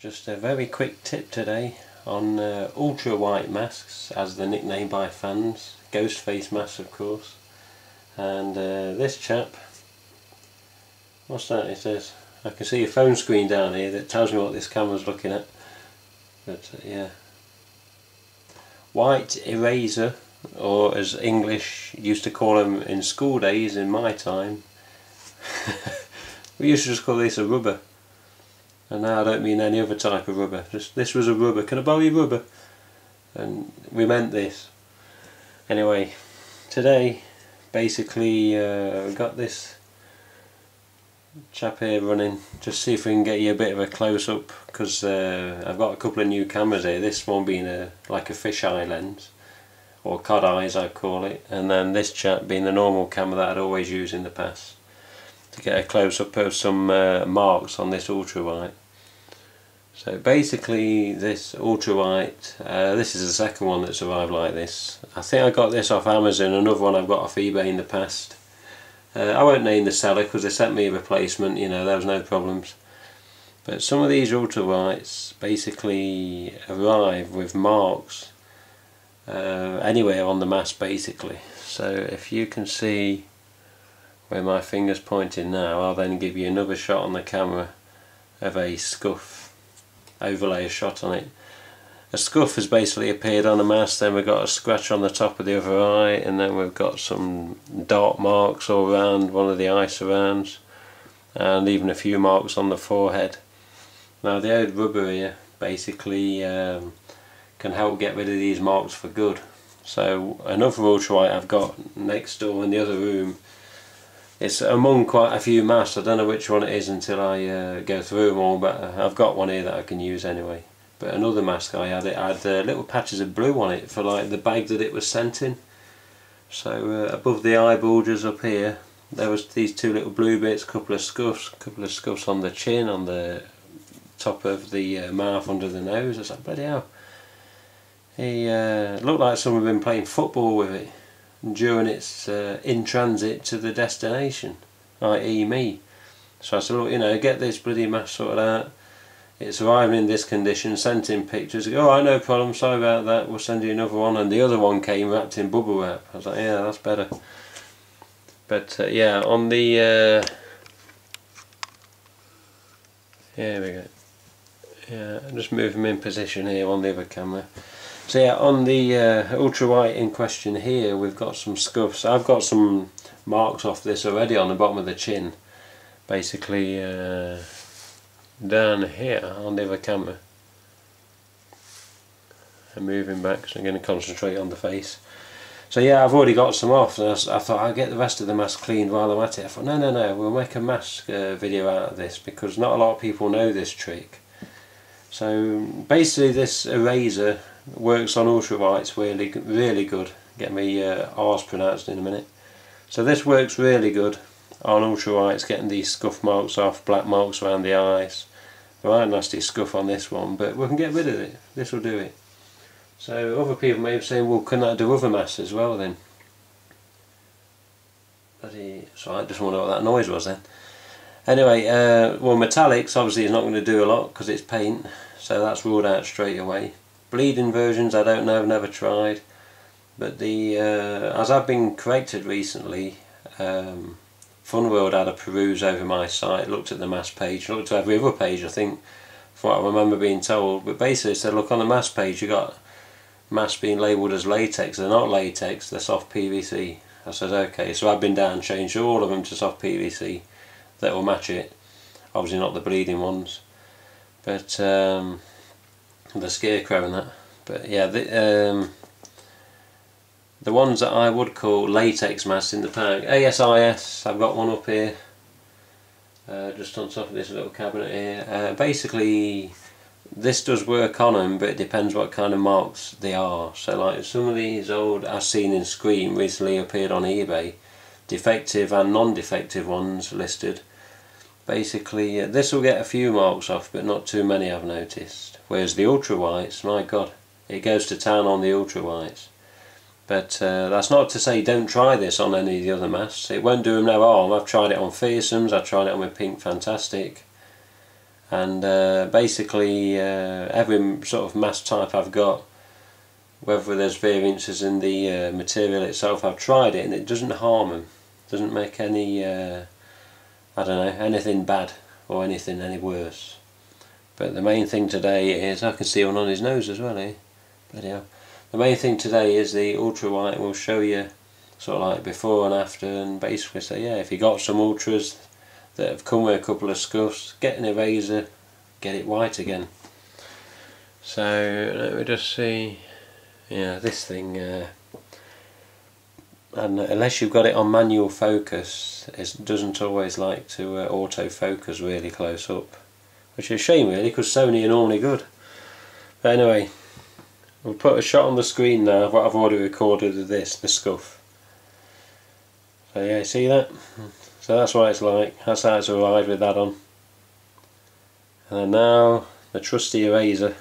Just a very quick tip today on uh, ultra white masks as the nickname by fans, ghost face masks of course. And uh, this chap what's that it says? I can see a phone screen down here that tells me what this camera's looking at. But uh, yeah. White eraser or as English used to call them in school days in my time we used to just call this a rubber and now I don't mean any other type of rubber. Just this was a rubber. Can I borrow your rubber? And we meant this. Anyway today basically uh, got this chap here running. Just see if we can get you a bit of a close-up because uh, I've got a couple of new cameras here. This one being a like a fisheye lens or cod eyes I call it. And then this chap being the normal camera that I'd always use in the past to get a close-up of some uh, marks on this ultra white so basically this ultra white, uh, this is the second one that's arrived like this. I think I got this off Amazon, another one I've got off eBay in the past. Uh, I won't name the seller because they sent me a replacement, you know, there was no problems. But some of these ultra whites basically arrive with marks uh, anywhere on the mass basically. So if you can see where my finger's pointing now, I'll then give you another shot on the camera of a scuff overlay a shot on it. A scuff has basically appeared on the mask, then we've got a scratch on the top of the other eye, and then we've got some dark marks all around one of the eye surrounds, and even a few marks on the forehead. Now the old rubber here basically um, can help get rid of these marks for good. So another ultra white I've got next door in the other room it's among quite a few masks. I don't know which one it is until I uh, go through them all, but I've got one here that I can use anyway. But another mask I had, it had uh, little patches of blue on it for like the bag that it was sent in. So uh, above the eye bulges up here, there was these two little blue bits, couple of scuffs, couple of scuffs on the chin, on the top of the uh, mouth, under the nose. I was like, bloody hell. He uh, looked like someone had been playing football with it during its uh, in transit to the destination, i.e. me. So I said, look, you know, get this bloody mask sorted out. It's arriving in this condition, sent in pictures. Oh, I no problem, sorry about that, we'll send you another one. And the other one came wrapped in bubble wrap. I was like, yeah, that's better. But uh, yeah, on the... Uh, here we go. Yeah, just move them in position here on the other camera. So yeah, on the uh, ultra white in question here, we've got some scuffs. I've got some marks off this already on the bottom of the chin. Basically uh, down here on the other camera. I'm moving back so I'm going to concentrate on the face. So yeah, I've already got some off. And I, I thought I'll get the rest of the mask cleaned while I'm at it. I thought, no, no, no, we'll make a mask uh, video out of this because not a lot of people know this trick. So basically this eraser works on ultra whites really really good. Get me uh, R's pronounced in a minute. So this works really good on ultra whites getting these scuff marks off black marks around the eyes. Right nasty scuff on this one but we can get rid of it. This will do it. So other people may be saying well can that do other masks as well then? Bloody, so I just wonder what that noise was then. Anyway uh, well metallics obviously is not going to do a lot because it's paint so that's ruled out straight away Bleeding versions I don't know, I've never tried. But the uh, as I've been corrected recently, um, Funworld had a peruse over my site, looked at the mass page, looked at every other page I think, from what I remember being told. But basically said, look on the mass page you got mass being labelled as latex. They're not latex, they're soft PVC. I said okay, so I've been down and changed all of them to soft PVC that will match it. Obviously not the bleeding ones. But um, the scarecrow and that. But yeah, the um, the ones that I would call latex masks in the pack. ASIS, I've got one up here. Uh, just on top of this little cabinet here. Uh, basically, this does work on them, but it depends what kind of marks they are. So like some of these old I've seen in Scream recently appeared on eBay, defective and non-defective ones listed. Basically, uh, this will get a few marks off, but not too many I've noticed. Whereas the ultra whites, my god, it goes to town on the ultra whites. But uh, that's not to say don't try this on any of the other masks. It won't do them no harm. I've tried it on Fearsomes, I've tried it on my Pink Fantastic. and uh, basically uh, every sort of mask type I've got whether there's variances in the uh, material itself I've tried it and it doesn't harm them doesn't make any uh, I don't know anything bad or anything any worse but the main thing today is I can see one on his nose as well eh? Bloody hell. The main thing today is the ultra white will show you sort of like before and after and basically say yeah if you got some ultras that have come with a couple of scuffs get an eraser get it white again so let me just see yeah this thing uh, and unless you've got it on manual focus it doesn't always like to uh, auto focus really close up which is a shame really because Sony are normally good but anyway we'll put a shot on the screen now of what I've already recorded of this, the scuff so yeah see that so that's what it's like, that's how it's arrived with that on. And then now the trusty eraser.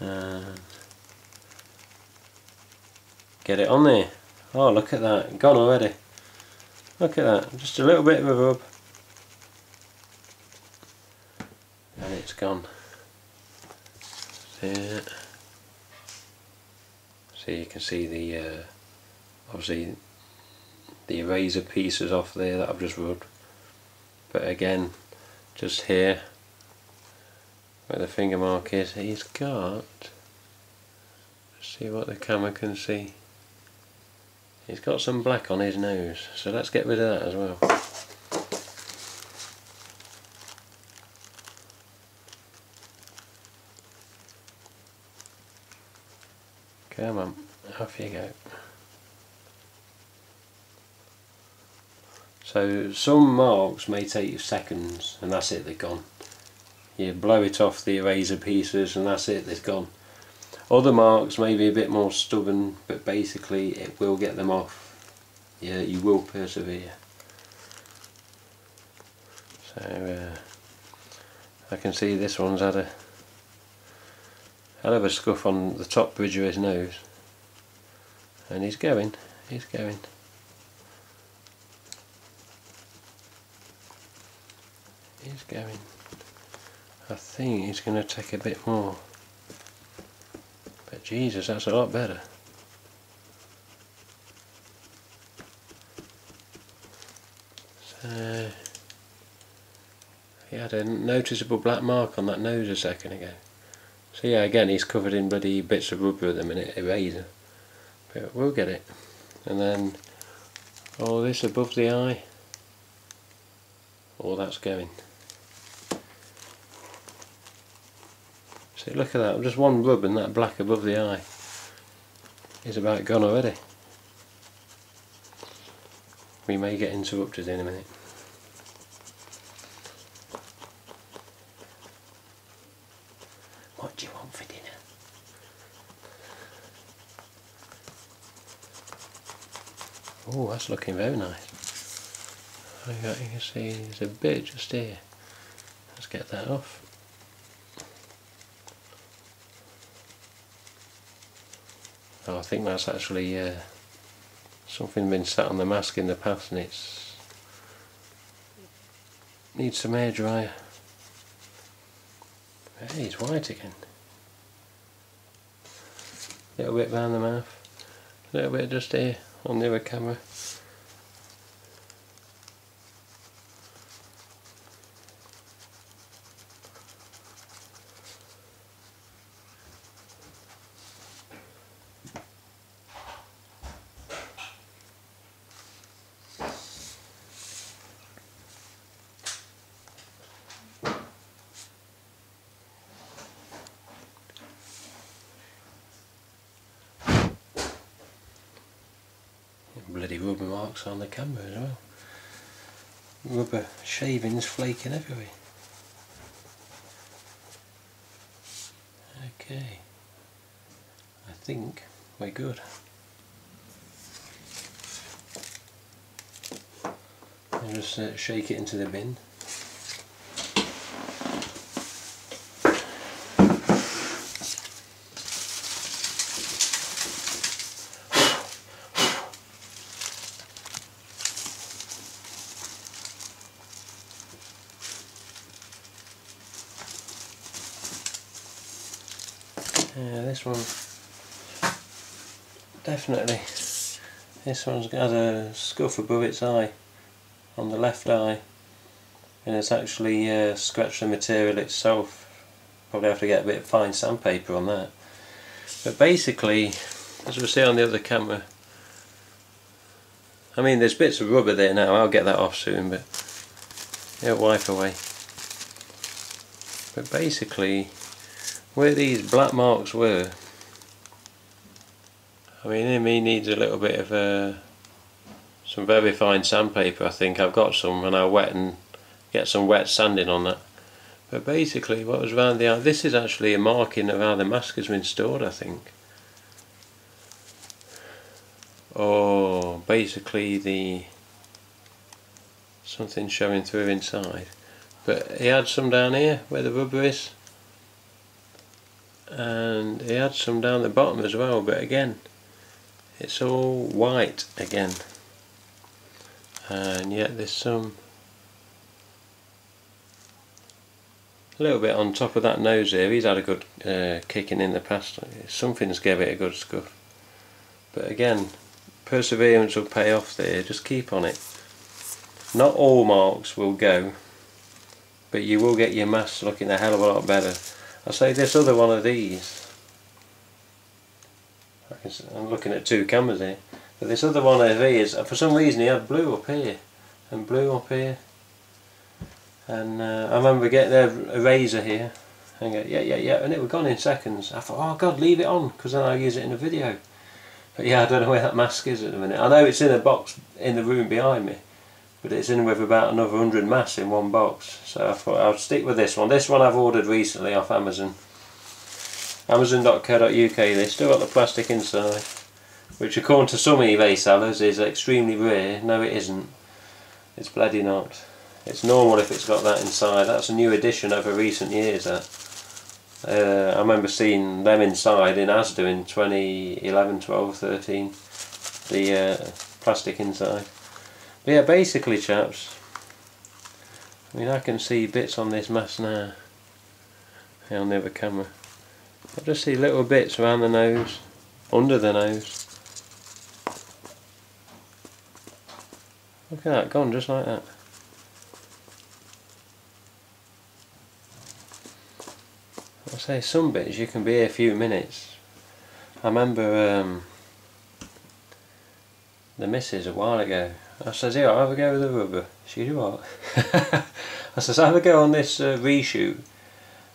And get it on there. Oh look at that, gone already. Look at that, just a little bit of a rub. And it's gone. See it? So you can see the, uh, obviously the eraser pieces off there that I've just rubbed but again just here where the finger mark is he's got see what the camera can see he's got some black on his nose so let's get rid of that as well come on off you go So some marks may take you seconds and that's it, they're gone. You blow it off the eraser pieces and that's it, they're gone. Other marks may be a bit more stubborn but basically it will get them off. Yeah, you will persevere. So uh, I can see this one's had a hell of a scuff on the top bridge of his nose. And he's going, he's going. he's going. I think he's going to take a bit more. Jesus, that's a lot better. So, he had a noticeable black mark on that nose a second ago. So yeah, again, he's covered in bloody bits of rubber at the minute, eraser. But we'll get it. And then all this above the eye, all that's going. Look at that, just one rub and that black above the eye is about gone already. We may get interrupted in a minute. What do you want for dinner? Oh, that's looking very nice. You can see there's a bit just here. Let's get that off. Oh, I think that's actually uh, something been sat on the mask in the past and it's needs some air dryer. Hey, it's white again. A little bit around the mouth, a little bit just here on the other camera. Bloody rubber marks on the camera as well. Rubber shavings flaking everywhere. Okay, I think we're good. I'll just uh, shake it into the bin. Yeah, this one definitely. This one's got a scuff above its eye, on the left eye, and it's actually uh, scratched the material itself. Probably have to get a bit of fine sandpaper on that. But basically, as we see on the other camera, I mean there's bits of rubber there now, I'll get that off soon, but it'll wipe away. But basically, where these black marks were, I mean he needs a little bit of uh, some very fine sandpaper I think, I've got some and I'll wet and get some wet sanding on that. But basically what was around the eye, this is actually a marking of how the mask has been stored I think. Or basically the something showing through inside. But he had some down here where the rubber is. And he had some down the bottom as well, but again, it's all white again. And yet there's some a little bit on top of that nose here. He's had a good uh, kicking in the past. Something's gave it a good scuff. But again, perseverance will pay off there. Just keep on it. Not all marks will go, but you will get your mask looking a hell of a lot better. I say this other one of these. I'm looking at two cameras here. But this other one of these, for some reason he had blue up here and blue up here and uh, I remember getting a eraser here and go, yeah, yeah, yeah, and it was gone in seconds. I thought, oh God, leave it on, because then I'll use it in a video. But yeah, I don't know where that mask is at the minute. I know it's in a box in the room behind me, but it's in with about another 100 mass in one box. So I thought I'll stick with this one. This one I've ordered recently off Amazon. Amazon.co.uk, they still got the plastic inside, which according to some eBay sellers is extremely rare. No it isn't. It's bloody not. It's normal if it's got that inside. That's a new addition over recent years. That uh, I remember seeing them inside in Asda in 2011, 12, 13. The uh, plastic inside. Yeah, basically, chaps. I mean, I can see bits on this mask now. On the other camera. I just see little bits around the nose, under the nose. Look at that, gone just like that. I say some bits you can be here a few minutes. I remember um, the missus a while ago. I says, here, I'll have a go with the rubber. She do what? I says, I'll have a go on this uh, reshoot.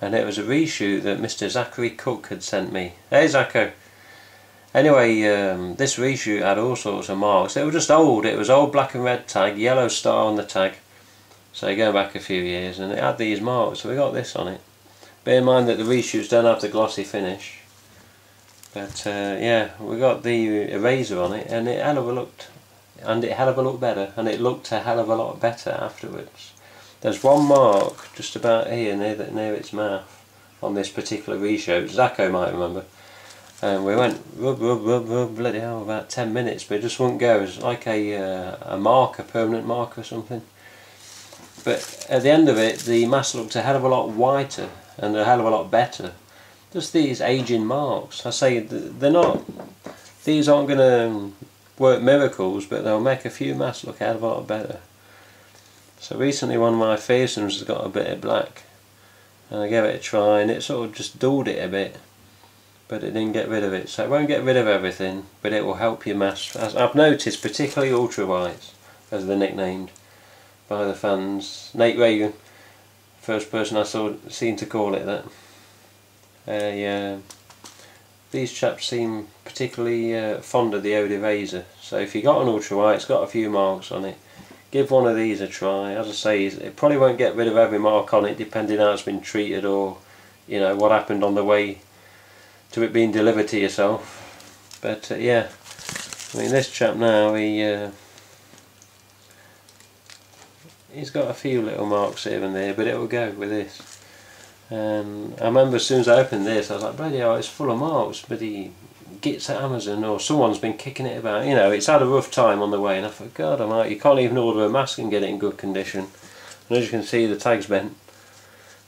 And it was a reshoot that Mr. Zachary Cook had sent me. Hey, Zacho. Anyway, um, this reshoot had all sorts of marks. It was just old. It was old black and red tag, yellow star on the tag. So going back a few years, and it had these marks. So we got this on it. Bear in mind that the reshoots don't have the glossy finish. But uh, yeah, we got the eraser on it and it hell of looked and it hell of a lot better and it looked a hell of a lot better afterwards. There's one mark just about here near the, near its mouth on this particular reshoot. Zacho might remember. And we went rub rub rub rub bloody hell about 10 minutes but it just wouldn't go. It was like a, uh, a mark, a permanent mark or something. But at the end of it the mask looked a hell of a lot whiter and a hell of a lot better. Just these aging marks. I say they're not. These aren't going to work miracles, but they'll make a few masks look a of a lot better. So recently, one of my facings has got a bit of black, and I gave it a try, and it sort of just dulled it a bit, but it didn't get rid of it. So it won't get rid of everything, but it will help your mask. As I've noticed, particularly ultra whites, as they're nicknamed by the fans. Nate Reagan first person I saw seem to call it that. Uh, yeah, these chaps seem particularly uh, fond of the Oda Razor. So if you've got an ultra white, it's got a few marks on it. Give one of these a try. As I say, it probably won't get rid of every mark on it, depending how it's been treated or you know what happened on the way to it being delivered to yourself. But uh, yeah, I mean this chap now, he uh, he's got a few little marks here and there, but it will go with this. And I remember as soon as I opened this, I was like, bloody hell, it's full of marks, but he gets at Amazon or someone's been kicking it about. You know, it's had a rough time on the way, and I thought, God almighty, you can't even order a mask and get it in good condition. And as you can see, the tag's bent.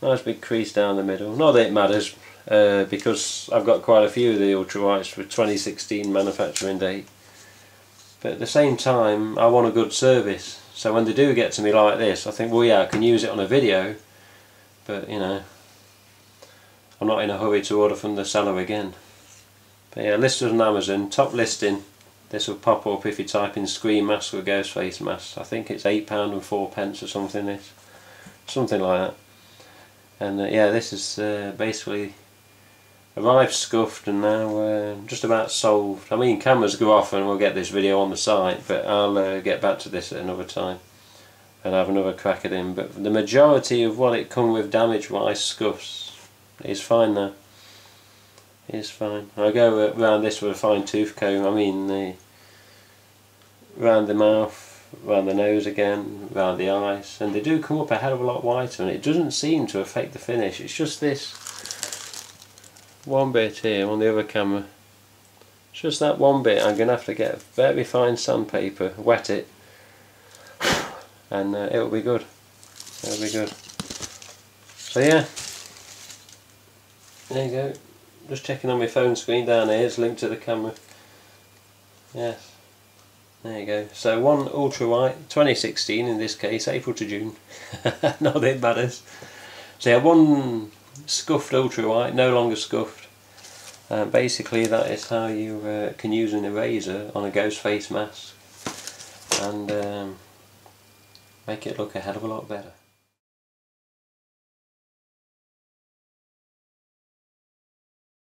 Nice big crease down the middle. Not that it matters. uh, because I've got quite a few of the ultra whites for 2016 manufacturing date but at the same time I want a good service so when they do get to me like this I think well yeah I can use it on a video but you know I'm not in a hurry to order from the seller again. But yeah listed on Amazon top listing. This will pop up if you type in Scream mask or ghost face mask I think it's £8 and 4 pence or something this something like that. And uh, yeah this is uh, basically arrived scuffed and now uh, just about solved. I mean cameras go off and we'll get this video on the site but I'll uh, get back to this at another time and have another crack at him. But the majority of what it come with damage wise scuffs is fine now It's fine. I go around this with a fine tooth comb. I mean the round the mouth round the nose again, round the eyes, and they do come up a hell of a lot whiter and it doesn't seem to affect the finish, it's just this one bit here on the other camera, it's just that one bit. I'm going to have to get very fine sandpaper, wet it, and uh, it'll be good, it'll be good. So yeah, there you go, just checking on my phone screen down here, it's linked to the camera, yes. There you go. So one ultra white, 2016 in this case, April to June. Not that it matters. So yeah, one scuffed ultra white, no longer scuffed. Uh, basically that is how you uh, can use an eraser on a ghost face mask and um, make it look a hell of a lot better.